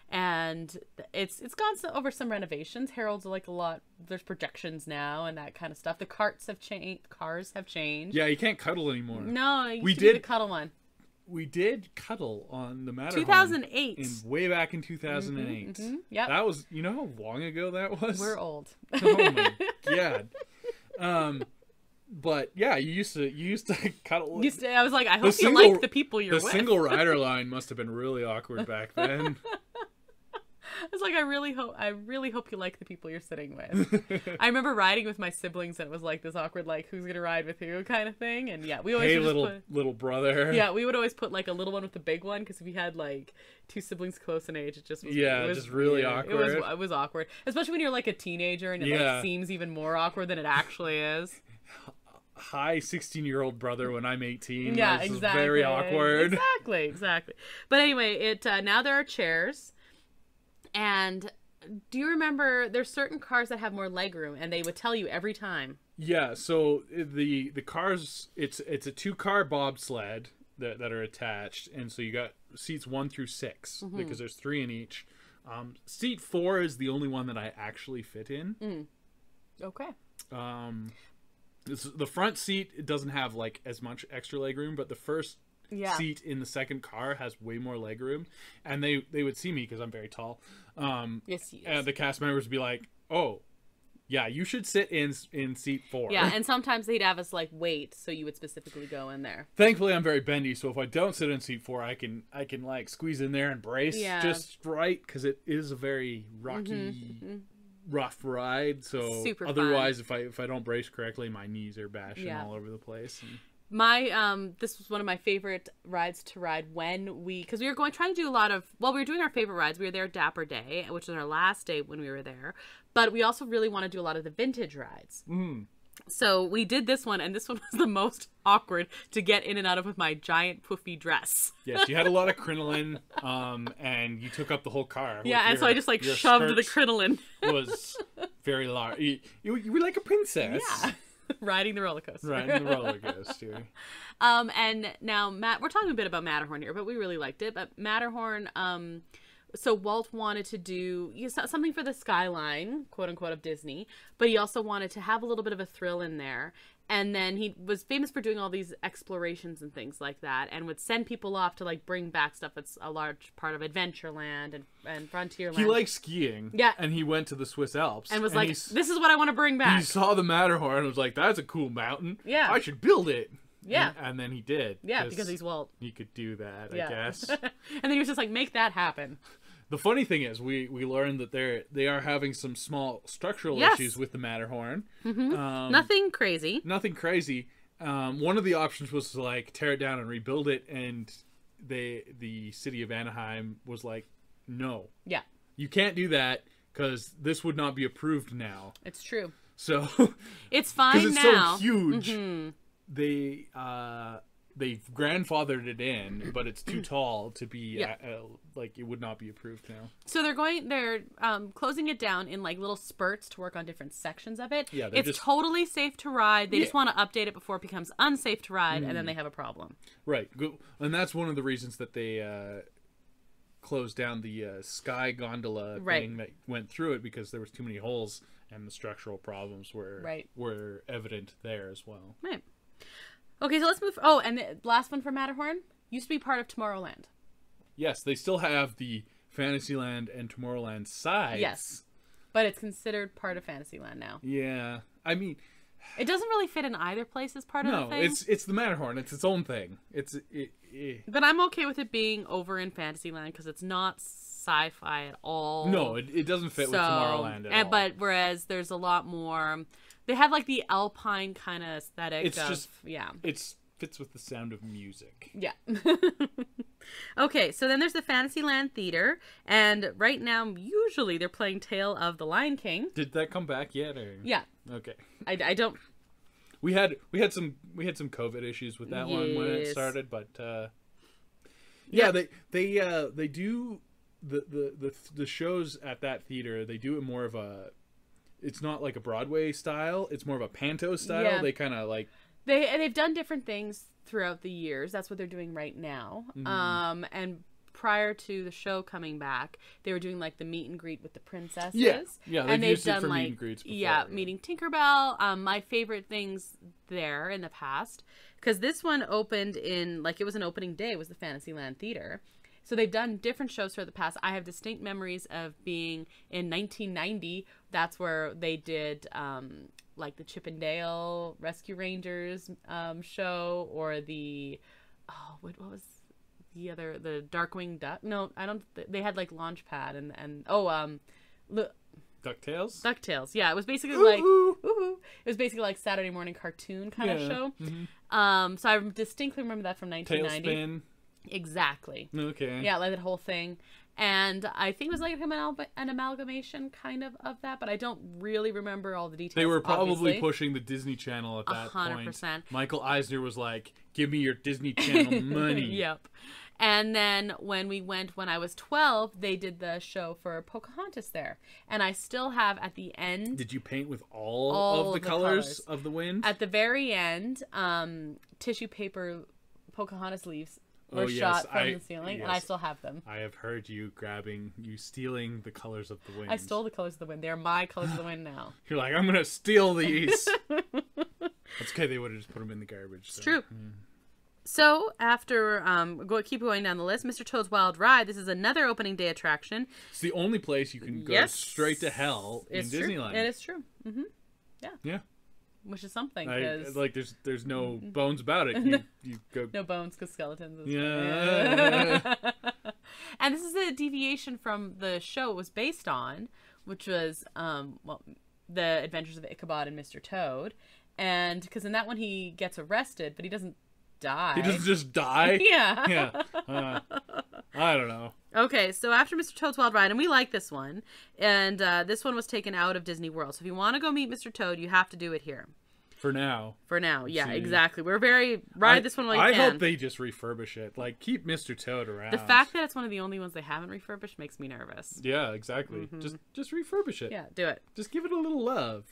and it's it's gone so, over some renovations. Harold's like a lot. There's projections now and that kind of stuff. The carts have changed. Cars have changed. yeah, you can't cuddle anymore. No, We to be the did- cuddle one. We did cuddle on the Matterhorn 2008. in way back in 2008. Mhm, Yep. That was, you know how long ago that was? We're old. (laughs) oh my (laughs) god. Um, but yeah, you used to you used to (laughs) cuddle. Used to- I was like, I hope single- you like the people you're the with. single rider line must have been really awkward back then. It's like I really hope I really hope you like the people you're sitting with. (laughs) I remember riding with my siblings and it was like this awkward like who's gonna ride with who kind of thing. And yeah, we always hey, little put, little brother. yeah we would always put like a little one with the big one because if we had like two siblings close in age, it just was Yeah, it was just really weird. It was awkward. it was awkward, especially when you're like a teenager and it Yeah. like seems even more awkward than it actually is. (laughs) Hi, sixteen year old brother. When I'm eighteen. Yeah, This is exactly. Very awkward. Exactly, exactly. But anyway, it uh, now there are chairs, and do you remember there's certain cars that have more legroom, and they would tell you every time. Yeah, so the the cars it's it's a two car bobsled that that are attached, and so you got seats one through 6 Mm-hmm. because there's three in each. Um, seat four is the only one that I actually fit in. Okay. Um, this, the front seat it doesn't have like as much extra legroom, but the first Yeah. seat in the second car has way more legroom, and they they would see me because I'm very tall. Um, Yes. yes. and the cast members would be like, "Oh, yeah, you should sit in in seat four. yeah, (laughs) and sometimes they'd have us like wait, so you would specifically go in there. Thankfully, I'm very bendy, so if I don't sit in seat four, I can I can like squeeze in there and brace Yeah. just right because it is a very rocky, rough ride. So Mm-hmm, Super fun. otherwise, if I if I don't brace correctly, my knees are bashing Yeah. all over the place. And, My um, this was one of my favorite rides to ride when we, because we were going trying to do a lot of. Well, we were doing our favorite rides. We were there Dapper Day, which was our last day when we were there. But we also really want to do a lot of the vintage rides. mm, So we did this one, and this one (laughs) was the most awkward to get in and out of with my giant poofy dress. yes, you had a lot of crinoline, um, and you took up the whole car. Yeah, and so I just like shoved the crinoline. was very large. You, you, you were like a princess. Yeah. (laughs) Riding the roller coaster. Riding the roller (laughs) coaster. Um, and now Matt, we're talking a bit about Matterhorn here, but we really liked it. But Matterhorn, um, so Walt wanted to do you know, something for the skyline, quote unquote, of Disney, but he also wanted to have a little bit of a thrill in there. And then he was famous for doing all these explorations and things like that, and would send people off to like bring back stuff that's a large part of Adventureland and and Frontierland. He liked skiing. Yeah. And he went to the Swiss Alps. and was like, "This is what I want to bring back." he saw the Matterhorn and was like, "That's a cool mountain. Yeah. I should build it." Yeah. and, and then he did. Yeah, because he's Walt. he could do that. Yeah. I guess. (laughs) and then he was just like, "Make that happen." The funny thing is, we we learned that they're they are having some small structural Yes. issues with the Matterhorn. Um, Nothing crazy. nothing crazy. Um, one of the options was to like tear it down and rebuild it, and they the city of Anaheim was like, "No, Yeah, you can't do that." Because this would not be approved now. it's true. So It's (laughs) fine it's now. so huge Mhm. they uh they've grandfathered it in (clears throat) but it's too tall to be Yeah. uh, uh, like it would not be approved now So they're going, they're um, closing it down in like little spurts to work on different sections of it. Yeah, it's just- totally safe to ride. They just Yeah. Mm. want to update it before it becomes unsafe to ride, and then they have a problem. right and that's one of the reasons that they uh closed down the uh, sky gondola Right. thing that went through it because there was too many holes and the structural problems were Right. were evident there as well Right. Okay, so let's move. Oh, and the last one for Matterhorn used to be part of Tomorrowland. yes they still have the fantasyland and tomorrowland sides Yes, but it's considered part of Fantasyland now. yeah i mean It doesn't really fit in either place as part of no the thing. it's it's the matterhorn it's its own thing it's it, it, But I'm okay with it being over in Fantasyland because it's not sci-fi at all. No, it, it doesn't fit with Tomorrowland at and, all. But whereas there's a lot more, they have like the alpine kind of aesthetic. It's of, just- yeah, It's fits with the sound of music. yeah. (laughs) okay, so then there's the Fantasyland Theater, and right now usually they're playing Tale of the Lion King. Did that come back yet? Or Yeah, Okay. I, I don't. We had we had some we had some COVID issues with that one when it started, but uh, yeah, Yeah. they they uh, they do the, the the the shows at that theater. They do it more of a. It's not like a Broadway style. It's more of a panto style. Yeah. They kind of like They and they've done different things throughout the years. That's what they're doing right now. Mm-hmm. Um, and prior to the show coming back, they were doing like the meet and greet with the princesses. Yeah. Yeah, they've and they've used it done meet like and greets before, yeah, yeah. meeting Tinkerbell. Um, my favorite things there in the past because this one opened in like it was an opening day was the Fantasyland Theater. So they've done different shows for the past. I have distinct memories of being in 1990. That's where they did um, like the Chip 'n Dale Rescue Rangers um, show or the oh what, what was the other the Darkwing Duck? No, I don't. They had like Launchpad and and oh um, look. Ducktales. Ducktales. Yeah, it was basically like Ooh. it was basically like Saturday morning cartoon kind of Yeah. show. Mhm. Um, so I distinctly remember that from 1990. Tailspin. Exactly. Okay. Yeah, like that whole thing. And I think it was like an, amalgamation kind of of that, but I don't really remember all the details. They were probably obviously. pushing the Disney Channel at that hundred point. percent. Michael Eisner was like, "Give me your Disney Channel (laughs) money." yep. And then when we went when I was 12, they did the show for Pocahontas there. And I still have at the end Did you paint with all, All of the, the colors, colors. of the wind? at the very end, um, tissue paper Pocahontas leaves were Oh, yes, shot from I- the ceiling, and I still have them. I have heard you grabbing, you stealing the colors of the wind. I stole the colors of the wind. They're my colors of the wind now. (laughs) You're like, I'm gonna steal (laughs) these. That's okay. They would have just put them in the garbage. It's true. So after um, go keep going down the list, Mr. Toad's Wild Ride. This is another opening day attraction. It's the only place you can go Yes. straight to hell It's in true. Disneyland. It is true. hmm Yeah. Which is something I, like there's there's no bones about it. (laughs) You, you go no bones because skeletons. Is Yeah. (laughs) and this is a deviation from the show it was based on, which was um well the Adventures of Ichabod and Mr. Toad, and because in that one he gets arrested, but he doesn't die. he doesn't just die. (laughs) yeah. yeah. Uh, I don't know. Okay, so after Mr. Toad's Wild Ride, and we like this one, and uh, this one was taken out of Disney World. So if you want to go meet Mr. Toad, you have to do it here For now. for now. Yeah, exactly. We're very ride I, this one while I can. hope they just refurbish it. Like keep Mr. Toad around. the fact that it's one of the only ones they haven't refurbished makes me nervous. Yeah, exactly. Just just refurbish it. Yeah, do it. Just give it a little love.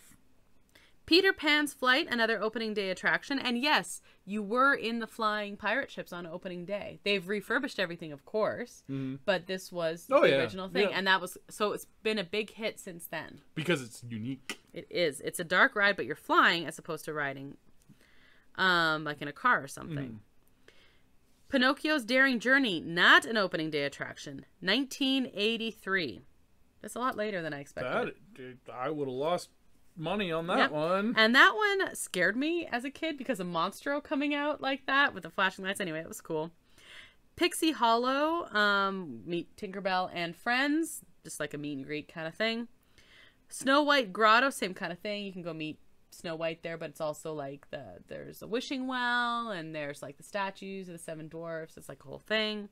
Peter Pan's Flight, another opening day attraction, and yes, you were in the flying pirate ships on opening day. They've refurbished everything, of course, but this was Oh, the yeah. original thing, Yeah. and that was so it's been a big hit since then. Because it's unique. It is. It's a dark ride, but you're flying as opposed to riding, um, like in a car or something. Pinocchio's Daring Journey, not an opening day attraction. 1983. That's a lot later than I expected. That I would have lost money on that Yep. one. And that one scared me as a kid because of Monstro coming out like that with the flashing lights. Anyway, it was cool. Pixie Hollow, um, meet Tinkerbell and friends, just like a meet and greet kind of thing. Snow White Grotto, same kind of thing. You can go meet Snow White there, but it's also like the there's a wishing well and there's like the statues of the seven dwarfs. It's like a whole thing.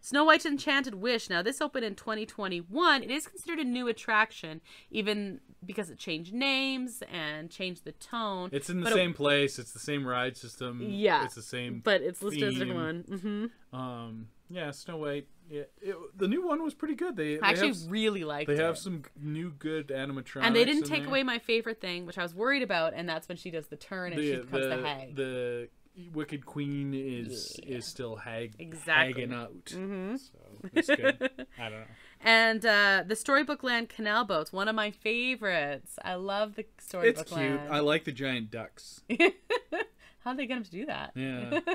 Snow White's Enchanted Wish. Now, this opened in 2021. It is considered a new attraction, even because it changed names and changed the tone. It's in the But it- same place. It's the same ride system. Yeah. It's the same. but it's listed as a different one. hmm Um. Yeah. Snow White. Yeah. It, the new one was pretty good. They, I actually have, really liked they it. have some new good animatronics. and they didn't take there. away my favorite thing, which I was worried about, and that's when she does the turn and she becomes the, the, the Wicked Queen is is still hag Exactly. hagging out. Mhm. So it's good. (laughs) I don't know. And uh, the Storybook Land Canal Boats, one of my favorites. I love the Storybook It's cute. Land. I like the giant ducks. (laughs) How'd they get him to do that? Yeah. (laughs)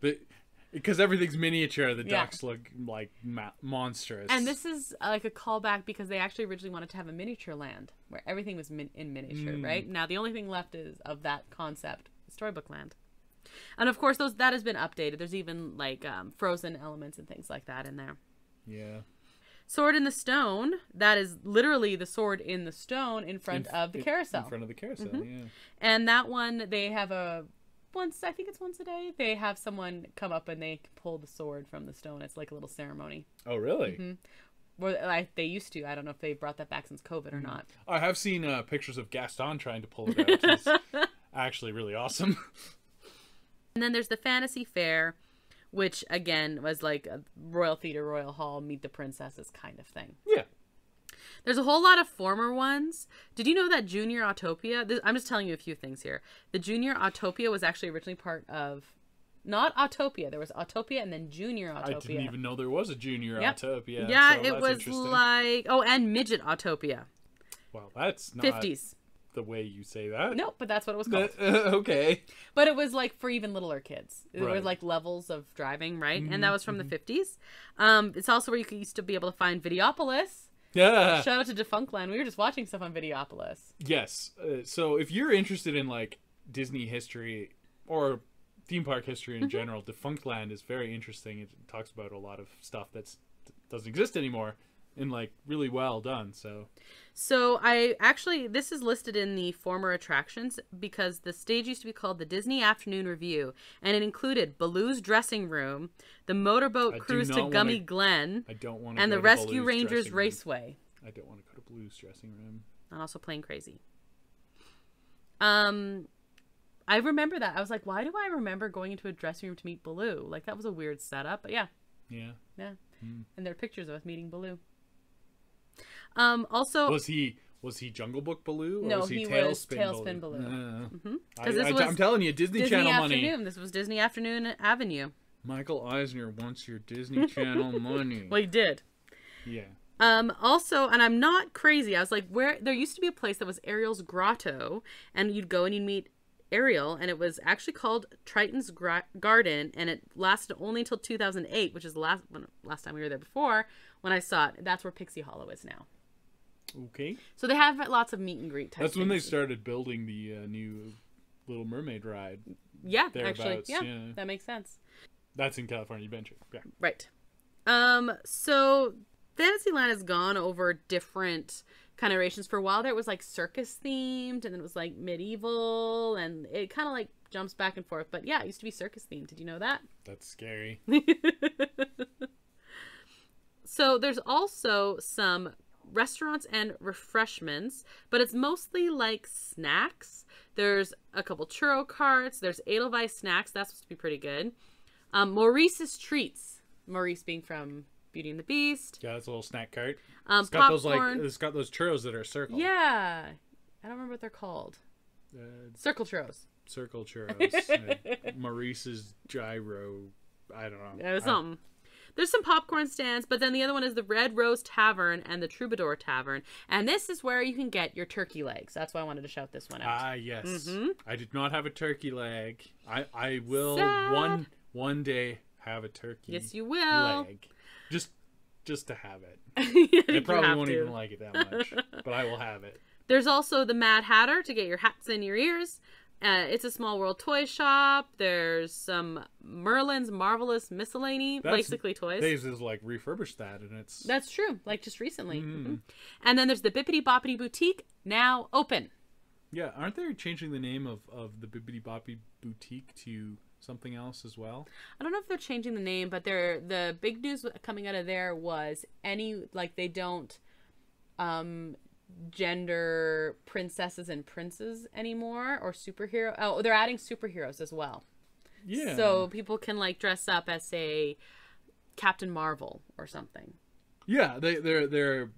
but because everything's miniature, the Yeah. ducks look like ma- monstrous. And this is uh, like a callback because they actually originally wanted to have a miniature land where everything was min- in miniature, Mm. right? Now the only thing left is of that concept, Storybook Land. And of course, those that has been updated. There's even like um, frozen elements and things like that in there. yeah. Sword in the Stone. That is literally the sword in the stone in front In- of the in- carousel. In front of the carousel, Mm-hmm. yeah. And that one, they have a once I think it's once a day. They have someone come up and they pull the sword from the stone. It's like a little ceremony. Oh, really? Mm-hmm. Well, I, they used to. I don't know if they brought that back since COVID or not. I have seen uh, pictures of Gaston trying to pull it out. (laughs) Actually really awesome. (laughs) And then there's the Fantasy Fair, which again was like a Royal Theater, Royal Hall, Meet the Princesses kind of thing. yeah. There's a whole lot of former ones. Did you know that Junior Autopia? This, I'm just telling you a few things here. The Junior Autopia was actually originally part of not Autopia. There was Autopia and then Junior Autopia. I didn't even know there was a junior Yep. Autopia. yeah, so it was like oh, and Midget Autopia, Well, that's not fifties. The way you say that. No, but that's what it was called. (laughs) okay. But it was like for even littler kids. There were Right. Mm-hmm, like levels of driving, right? And that was from the fifties. Um, it's also where you could- used to be able to find Videopolis. Yeah. Shout out to Defunctland. We were just watching stuff on Videopolis. Yes. Uh, so if you're interested in like Disney history or theme park history Mm-hmm. in general, Defunctland is very interesting. It talks about a lot of stuff that's doesn't exist anymore and like really well done. So So I actually this is listed in the former attractions because the stage used to be called the Disney Afternoon Review, and it included Baloo's dressing room, the motorboat I cruise to Gummi wanna- Glen, I don't want and go the to Rescue Baloo's Rangers. Raceway, I don't want to go to Baloo's dressing room. and also Playing Crazy. Um, I remember that. I was like, why do I remember going into a dressing room to meet Baloo? Like that was a weird setup, but yeah, Yeah. yeah. Hmm. And there are pictures of us meeting Baloo. Um, also, Was he was he Jungle Book Baloo or No, was he, he was Tailspin, Tailspin Baloo? Baloo. Uh, I, 'Cause this I, was am telling you, Disney, Disney Channel Afternoon. money. This was Disney Afternoon Avenue. Michael Eisner wants your Disney (laughs) Channel money. Well, he did. yeah. Um, also, and I'm not crazy. I was like, where there used to be a place that was Ariel's Grotto, and you'd go and you'd meet Ariel, and it was actually called Triton's Gra- Garden, and it lasted only until 2008, which is the last when, last time we were there before when I saw it. That's where Pixie Hollow is now. Okay. So they have lots of meet and greet type. That's when they started building the uh, new Little Mermaid ride. Yeah, actually, yeah, yeah. that makes sense. That's in California Adventure. Yeah. Right. Um, so Fantasyland has gone over different kind of iterations. For a while there it was like circus themed and then it was like medieval and it kind of like jumps back and forth. But yeah, it used to be circus themed. Did you know that? (laughs) That's scary. (laughs) so there's also some restaurants and refreshments, but it's mostly like snacks. There's a couple churro carts. There's Edelweiss snacks. That's supposed to be pretty good. Um, Maurice's treats. Maurice being from Beauty and the Beast. Yeah, it's a little snack cart. Um, It's got those like it's got those churros that are circle. Yeah. I don't remember what they're called. Uh, Circle churros. circle churros. uh, (laughs) Maurice's gyro. I don't know. Yeah, it was something. There's some popcorn stands, but then the other one is the Red Rose Tavern and the Troubadour Tavern. And this is where you can get your turkey legs. That's why I wanted to shout this one out. Ah, yes. Mhm. I did not have a turkey leg. I I will Sad. one one day have a turkey. yes, you will. leg. Just just to have it. (laughs) I probably won't to. even like it that much, but I will have it. (laughs) There's also the Mad Hatter to get your hats in your ears. Uh, it's a small world toy shop. There's some Merlin's Marvelous Miscellany, That's- basically toys. Days is like refurbished that, and it's That's true, like just recently. Mm. Mhm. And then there's the Bibbidi Bobbidi Boutique, now open. yeah. Aren't they changing the name of of the Bibbidi Bobbidi Boutique to something else as well? I don't know if they're changing the name, but they're the big news coming out of there was any like they don't um gender princesses and princes anymore or superhero. Oh, they're adding superheroes as well. Yeah. So people can like dress up as say Captain Marvel or something. yeah, they they're they're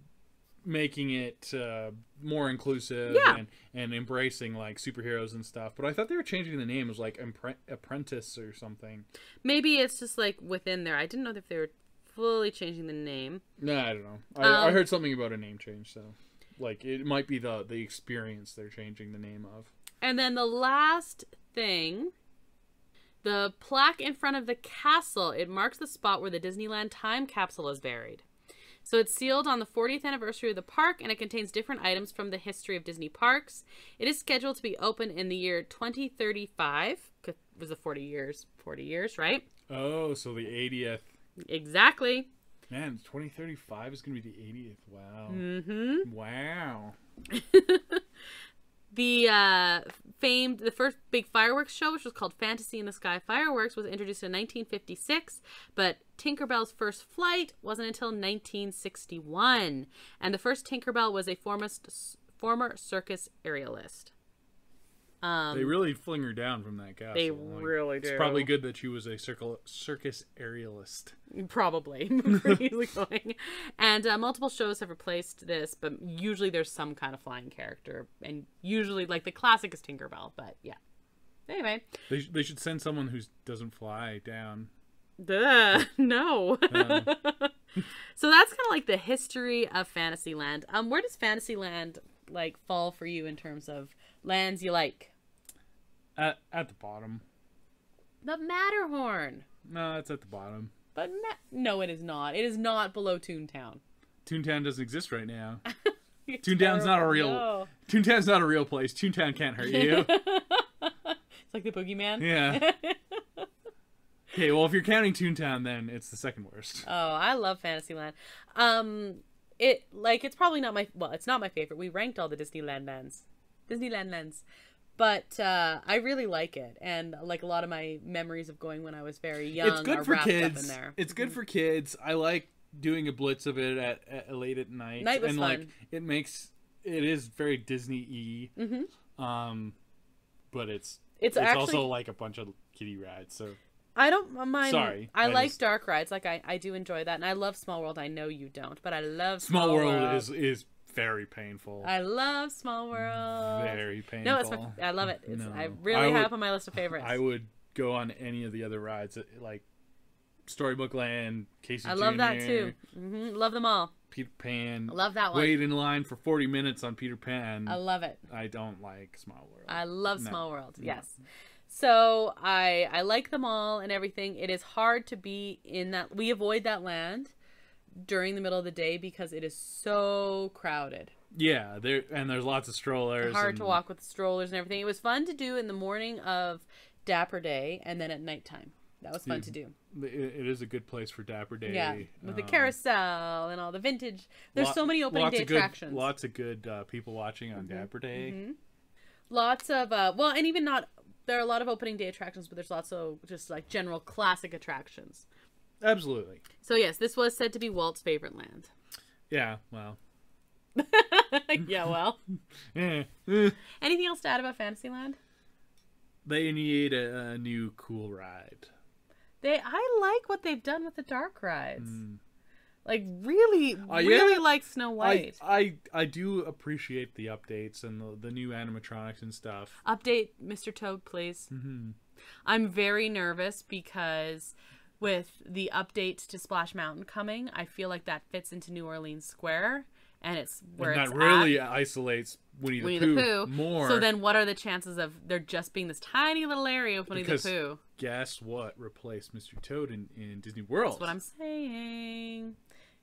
making it uh, more inclusive Yeah. and and embracing like superheroes and stuff. But I thought they were changing the name. It was like Impre- Apprentice or something. Maybe it's just like within there. I didn't know if they were fully changing the name. No, I don't know. I, I Um, heard something about a name change. So like it might be the the experience they're changing the name of. And then the last thing, the plaque in front of the castle, it marks the spot where the Disneyland time capsule is buried. So it's sealed on the 40th anniversary of the park and it contains different items from the history of Disney parks. It is scheduled to be open in the year 2035. 'cause It was a 40 years, 40 years, right? Oh, so the 80th. Exactly. Man, 2035 is going to be the 80th. Wow. Mm-hmm. Wow. (laughs) The uh, famed, the first big fireworks show, which was called Fantasy in the Sky Fireworks, was introduced in 1956, but Tinkerbell's first flight wasn't until 1961. And the first Tinkerbell was a former, former circus aerialist. Um, They really fling her down from that castle. they Like, really It's do. probably good that she was a circle, circus aerialist. Probably. Pretty easily going. And uh, multiple shows have replaced this, but usually there's some kind of flying character. And usually, like, the classic is Tinkerbell, but yeah. Anyway, They, sh- they should send someone who doesn't fly down. Duh, (laughs) no. Uh. (laughs) so that's kind of like the history of Fantasyland. Um, where does Fantasyland like fall for you in terms of lands you like? At, at the bottom. The Matterhorn. No, it's at the bottom. But no, it is not. It is not below Toontown. Toontown doesn't exist right now. (laughs) Toontown's not a real- No. Toontown's not a real place. Toontown can't hurt you. (laughs) it's like the boogeyman. Yeah. (laughs) Okay, well, if you're counting Toontown, then it's the second worst. Oh, I love Fantasyland. Um, it like it's probably not my well, it's not my favorite. We ranked all the Disneyland lands, Disneyland lands, but uh, I really like it, and like a lot of my memories of going when I was very young it's are good for wrapped up kids. in there. It's good for kids. I like doing a blitz of it at, at late at night. Night was and fun. like it makes it is very Disney y. Mhm. Um, but it's It's, it's actually also like a bunch of kiddie rides. So I don't mind. Sorry, I, I like just- dark rides. Like I, I do enjoy that, and I love Small World. I know you don't, but I love Small World. Small World is is very painful. I love Small World. very painful. no, it's my, I love it. It's, No. I really I would- have on my list of favorites. I would go on any of the other rides, uh, like Storybook Land, Casey I love that Jr., too. hmm Love them all. Peter Pan. I love that one. Wait in line for 40 minutes on Peter Pan. I love it. I don't like Small World. I love No. Small World. No. Yes. So I I like them all and everything. It is hard to be in that. We avoid that land during the middle of the day because it is so crowded. yeah, there and there's lots of strollers. Hard to walk with strollers and everything. It was fun to do in the morning of Dapper Day and then at nighttime. That was fun to do. It, is a good place for Dapper Day. Yeah, with the um, carousel and all the vintage. There's lot- so many opening lots day of good, attractions. Lots of good uh, people watching on Dapper Day. lots of uh well and even not there are a lot of opening day attractions but there's lots of just like general classic attractions Absolutely. so yes this was said to be walt's favorite land Yeah. Well. (laughs) yeah well (laughs) eh, eh. anything else to add about fantasyland They need a, a new cool ride. they i like what they've done with the dark rides like really. Uh, really yeah. like snow white I, I I do appreciate the updates and the, the new animatronics and stuff. update mr toad please hmm i'm very nervous because with the update to splash mountain coming i feel like that fits into new orleans square and it's where and it's that really at. isolates Winnie, Winnie the, the Pooh Pooh. more. So then, what are the chances of there just being this tiny little area of Winnie Because- the Pooh? guess what replaced Mr. Toad in, in Disney World? That's what I'm saying.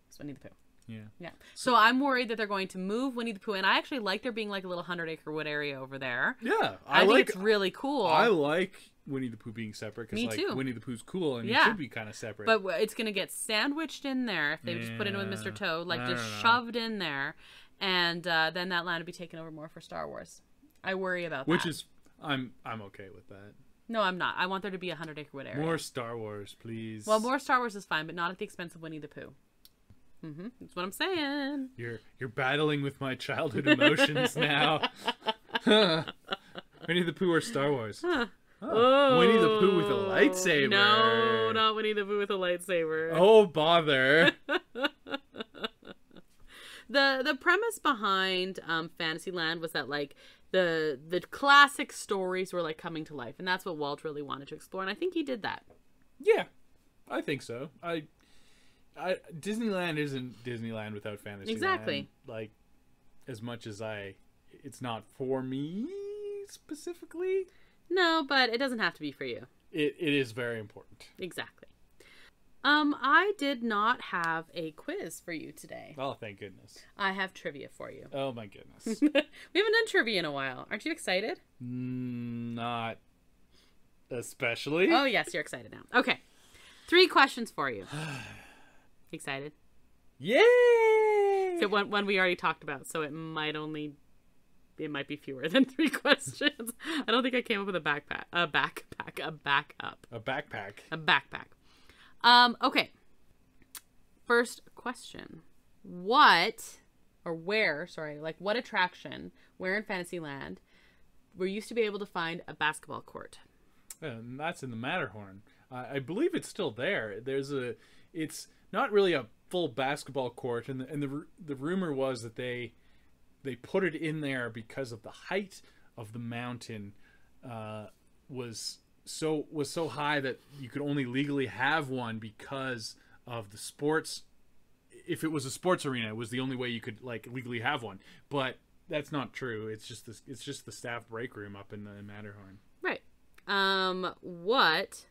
It's Winnie the Pooh. Yeah. Yeah. So I'm worried that they're going to move Winnie the Pooh, and I actually like there being like a little hundred acre wood area over there. Yeah. I, I, think like it's really cool. I like Winnie the Pooh being separate because like too. Winnie the Pooh's cool and Yeah. he should be kind of separate. but it's going to get sandwiched in there if they just put it in with Mr. Toad, like I just shoved in there, and uh, then that land would be taken over more for Star Wars. I worry about that. which is, I'm I'm okay with that. no, I'm not. I want there to be a hundred acre wood area. More Star Wars, please. Well, more Star Wars is fine, but not at the expense of Winnie the Pooh. Mm-hmm. That's what I'm saying. You're you're battling with my childhood emotions now. (laughs) Winnie the Pooh or Star Wars? Huh. Oh, Winnie the Pooh with a lightsaber. No, not Winnie the Pooh with a lightsaber. Oh bother! (laughs) The the premise behind um, Fantasyland was that like the the classic stories were like coming to life, and that's what Walt really wanted to explore, and I think he did that. yeah, I think so. I, I Disneyland isn't Disneyland without fantasy. Exactly. Like, as much as I, it's not for me specifically. No, but it doesn't have to be for you. It it is very important. Exactly. Um, I did not have a quiz for you today. Oh, thank goodness. I have trivia for you. Oh my goodness. (laughs) we haven't done trivia in a while. Aren't you excited? Mm, not especially. Oh, yes, you're excited now. Okay. Three questions for you. (sighs) (sighs) excited? Yay! So one, one we already talked about, so it might only it might be fewer (laughs) than three questions. I don't think I came up with a backpack, a backpack, a backup, A backpack. a backpack. Um, okay. First question: What or where? Sorry, like what attraction? Where in Fantasyland were you used to be able to find a basketball court? And that's in the Matterhorn. I I believe it's still there. There's a. It's not really a full basketball court, and the, and the the rumor was that they they put it in there because of the height of the mountain. Uh, was so was so high that you could only legally have one because of the sports if it was a sports arena it was the only way you could like legally have one but that's not true it's just this it's just the staff break room up in the matterhorn Right. Um, what?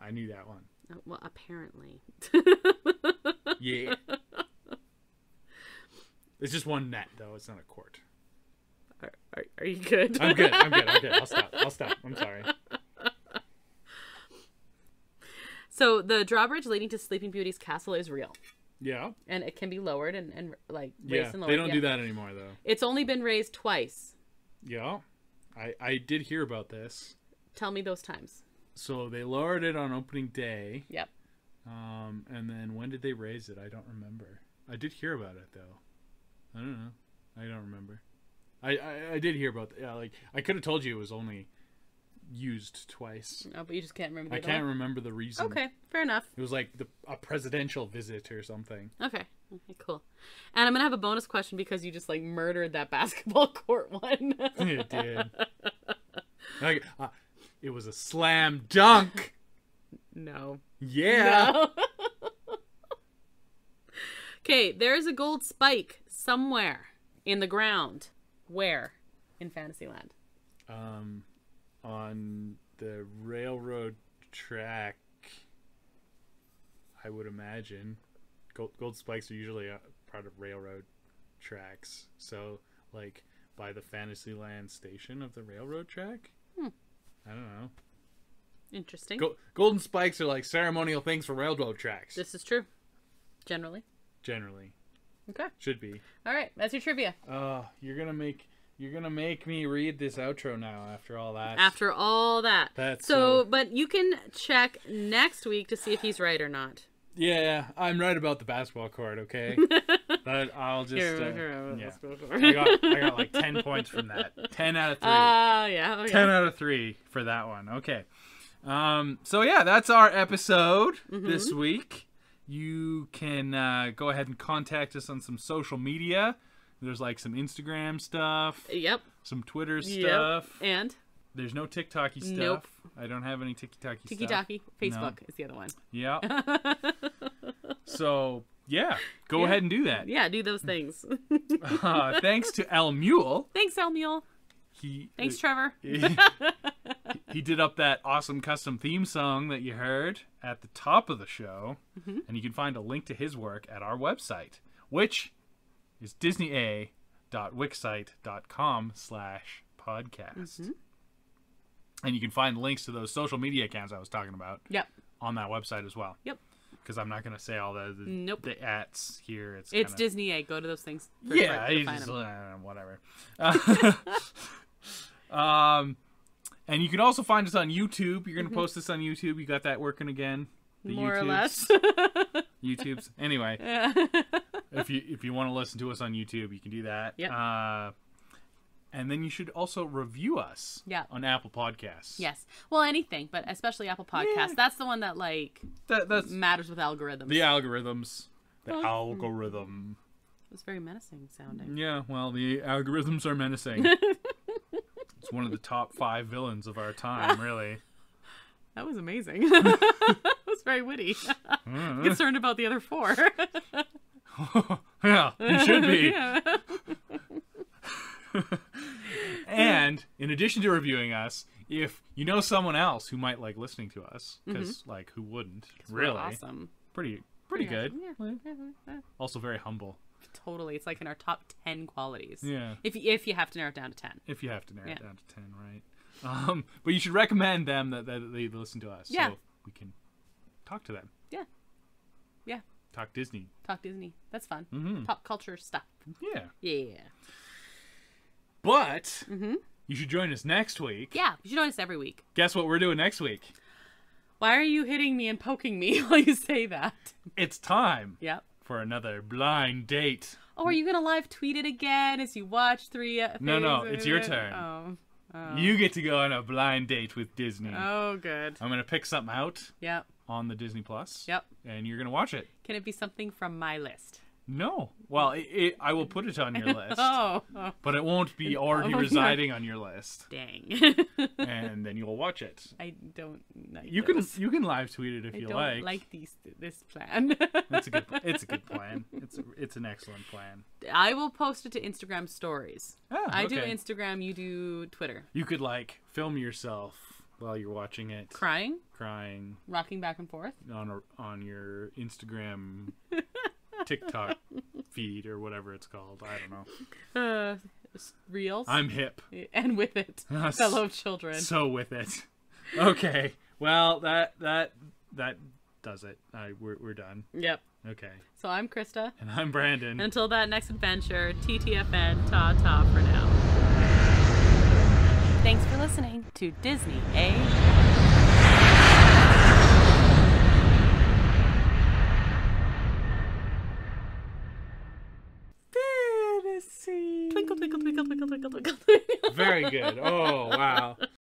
i knew that one uh, Well, apparently. yeah. (laughs) It's just one net though. It's not a court. Are, are, are you good? i'm good. I'm good. I'm good. I'll stop. I'll stop. I'm sorry. (laughs) So the drawbridge leading to Sleeping Beauty's castle is real, yeah. And it can be lowered and, and like raised yeah. and lowered. they don't yeah. do that anymore though. It's only been raised twice. yeah. I i did hear about this. Tell me those times. So they lowered it on opening day Yep. Um, and then when did they raise it? I don't remember. I did hear about it though. I don't know. I don't remember. I I, I did hear about. Yeah, like I could have told you it was only used twice. Oh, but you just can't remember. I can't remember the reason. Okay, fair enough. It was like the a presidential visit or something. Okay. Okay, cool. And I'm gonna have a bonus question because you just like murdered that (laughs) basketball court one. (laughs) it did. Like, uh, it was a slam dunk. (laughs) no. Yeah. No. (laughs) okay, there's a gold spike somewhere in the ground. Where? In Fantasyland. Um, on the railroad track, I would imagine. Gold, gold spikes are usually a part of railroad tracks. So, like, by the Fantasyland station of the railroad track? Hmm. I don't know. Interesting. Go- golden spikes are like ceremonial things for railroad tracks. This is true. Generally. generally. Okay. Should be. All right. That's your trivia. Oh, you're gonna make you're gonna make me read this outro now after all that. After all that. That's so, so- but you can check next week to see if he's right or not. Yeah, I'm right about the basketball court, okay? (laughs) but I'll just Here, uh, here, yeah. let's go for I got I got like 10 points from that. 10 out of 3. Ah, yeah. Oh, 10 out of 3 for that one. Okay. Um so yeah, that's our episode Mm-hmm. this week. You can uh, go ahead and contact us on some social media. There's like some Instagram stuff, Yep. some Twitter Yep. stuff. And There's no TikToky stuff. Nope. I don't have any TikToky stuff. Taki. Facebook is the other one. Yeah. (laughs) so yeah, go Yeah. ahead and do that. Yeah, do those things. (laughs) Uh, thanks to El Mule. Thanks, El Mule. He Thanks, Trevor. he, (laughs) he did up that awesome custom theme song that you heard at the top of the show, Mm-hmm. and you can find a link to his work at our website, which is disneyeh.wixsite.com slash podcast. Mm-hmm. And you can find links to those social media accounts I was talking about Yep. on that website as well. Yep. Because I'm not going to say all the, the, Nope. the ats here. It's, It's kinda, Disney A. Go to those things. for- yeah, for- to I find just, uh, whatever. (laughs) um, and you can also find us on YouTube. You're gonna post this on YouTube. You got that working again? The. More or YouTubes? less. (laughs) YouTube's anyway. (laughs) if you if you want to listen to us on YouTube, you can do that. Yep. Uh, and then you should also review us. Yeah. On Apple Podcasts. yes. Well, anything, but especially Apple Podcasts. Yeah. That's the one that like That, that's matters with algorithms. the algorithms. The Well, hmm. algorithm. It's very menacing sounding. Yeah, well, the algorithms are menacing. (laughs) it's one of the top five villains of our time, really. (laughs) That was amazing. (laughs) that was very witty. Concerned about the other four. yeah, you should be. yeah. (laughs) And in addition to reviewing us, if you know someone else who might like listening to us, because like who wouldn't? Really, awesome. pretty pretty Yeah. good. Yeah. Yeah, yeah. Also very humble. Totally. It's like in our top 10 qualities. Yeah, If, if you have to narrow it down to 10. if you have to narrow it down to ten, right? Um, but you should recommend them that, that they listen to us, Yeah. so we can talk to them. Yeah. Yeah. Talk Disney. Talk Disney. That's fun. Mhm. Pop culture stuff. Yeah, Yeah. But Mhm. you should join us next week. Yeah. You should join us every week. Guess what we're doing next week? Why are you hitting me and poking me (laughs) while you say that? It's time Yep. for another blind date. Oh, are you gonna live tweet it again as you watch three? Uh, No, no, it's your turn. Oh. Oh. You get to go on a blind date with Disney. Oh, good. I'm gonna pick something out Yep. on the Disney Plus. Yep. And you're gonna watch it. Can it be something from my list? No. Well, it, it, I will put it on your (laughs) list, Oh, oh, but it won't be (laughs) already Oh, residing on your list, dang. and then you'll watch it. I don't like You can this. you can live tweet it if I you don't like. like these this plan. (laughs) It's a good it's a good plan. It's a, it's an excellent plan. I will post it to Instagram stories. Ah, I do. Instagram, you do Twitter. You could like film yourself while you're watching it, Crying, crying rocking back and forth. on a, on your Instagram, TikTok feed or whatever it's called. I don't know. Uh, s- reels. I'm hip. (laughs) and with it, (laughs) Yes. fellow children. So with it. Okay. Well, that that that does it. I we're we're done. Yep. Okay. So I'm Krysta. And I'm Brandon. Until that next adventure, TTFN, ta ta for now. Thanks for listening to Disney, eh? Fantasy. Twinkle, twinkle, twinkle, twinkle, twinkle, twinkle, twinkle. Very good. Oh wow.